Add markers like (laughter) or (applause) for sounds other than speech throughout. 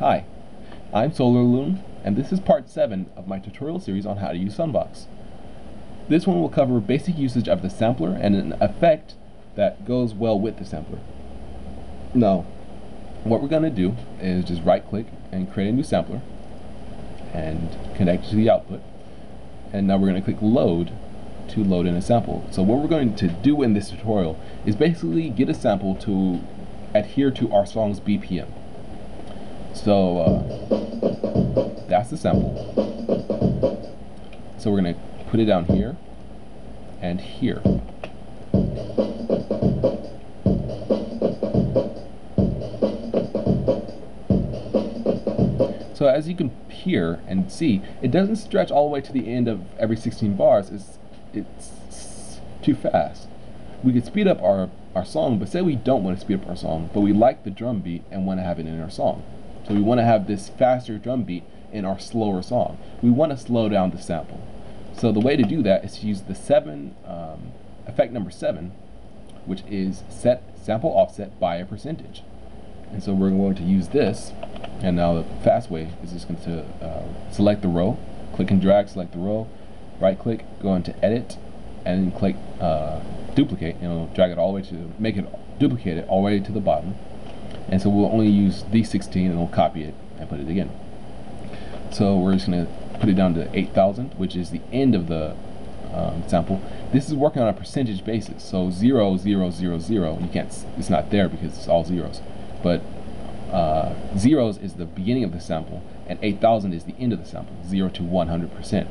Hi, I'm SolarLune, and this is part 7 of my tutorial series on how to use SunVox. This one will cover basic usage of the sampler and an effect that goes well with the sampler. Now, what we're going to do is just right click and create a new sampler and connect to the output. And now we're going to click load to load in a sample. So what we're going to do in this tutorial is basically get a sample to adhere to our song's BPM. So uh, that's the sample. So we're going to put it down here and here. So as you can hear and see, it doesn't stretch all the way to the end of every 16 bars. It's, it's too fast. We could speed up our, our song, but say we don't want to speed up our song, but we like the drum beat and want to have it in our song. So we want to have this faster drum beat in our slower song. We want to slow down the sample. So the way to do that is to use the seven um, effect number seven, which is set sample offset by a percentage. And so we're going to use this, and now the fast way is just going to uh, select the row, click and drag, select the row, right click, go into edit, and then click uh, duplicate, you know, drag it all the way to, make it, duplicate it all the way to the bottom and so we'll only use these 16 and we'll copy it and put it again. So we're just going to put it down to 8,000 which is the end of the um, sample. This is working on a percentage basis so 0 0 0 0 you can't it's not there because it's all zeros. But uh, zeros is the beginning of the sample and 8,000 is the end of the sample 0 to 100%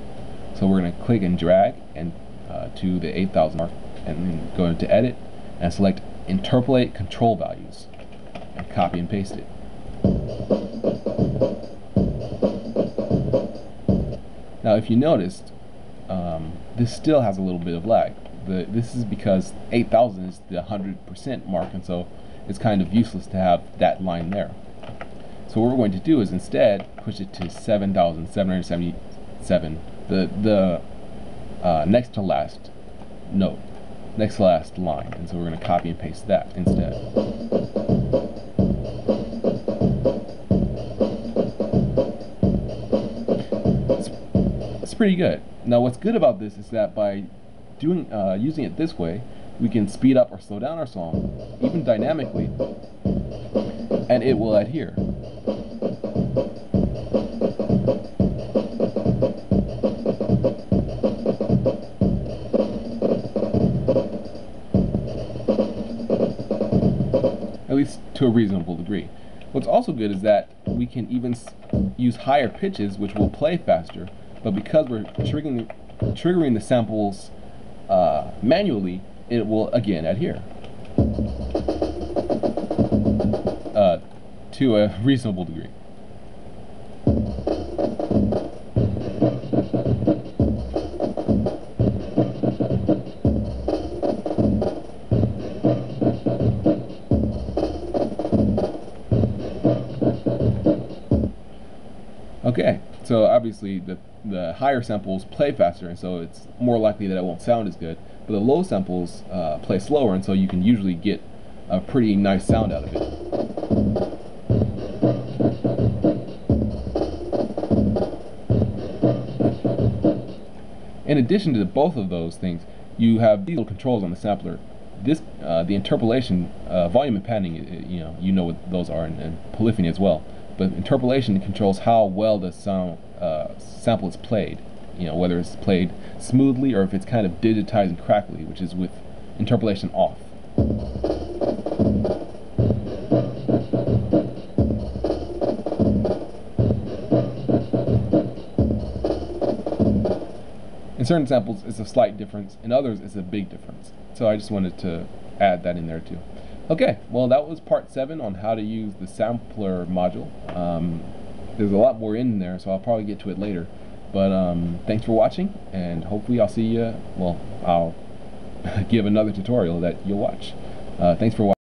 so we're going to click and drag and uh, to the 8,000 mark and then go into edit and select interpolate control values copy and paste it. Now if you noticed, um, this still has a little bit of lag. The, this is because 8,000 is the 100% mark and so it's kind of useless to have that line there. So what we're going to do is instead push it to 7,777, the, the uh, next to last note, next to last line. And so we're going to copy and paste that instead. Pretty good. Now what's good about this is that by doing uh, using it this way, we can speed up or slow down our song, even dynamically, and it will adhere. At least to a reasonable degree. What's also good is that we can even use higher pitches which will play faster but because we're triggering triggering the samples uh, manually, it will again adhere uh, to a (laughs) reasonable degree. Okay, so obviously the, the higher samples play faster and so it's more likely that it won't sound as good. But the low samples uh, play slower and so you can usually get a pretty nice sound out of it. In addition to both of those things, you have these little controls on the sampler. This, uh, the interpolation, uh, volume and panning, you know, you know what those are, and, and polyphony as well but interpolation controls how well the sound uh, sample is played. You know, whether it's played smoothly or if it's kind of digitized and crackly, which is with interpolation off. In certain samples, it's a slight difference. In others, it's a big difference. So I just wanted to add that in there too. Okay, well that was part 7 on how to use the sampler module. Um, there's a lot more in there, so I'll probably get to it later. But um, thanks for watching, and hopefully I'll see you, well, I'll (laughs) give another tutorial that you'll watch. Uh, thanks for watching.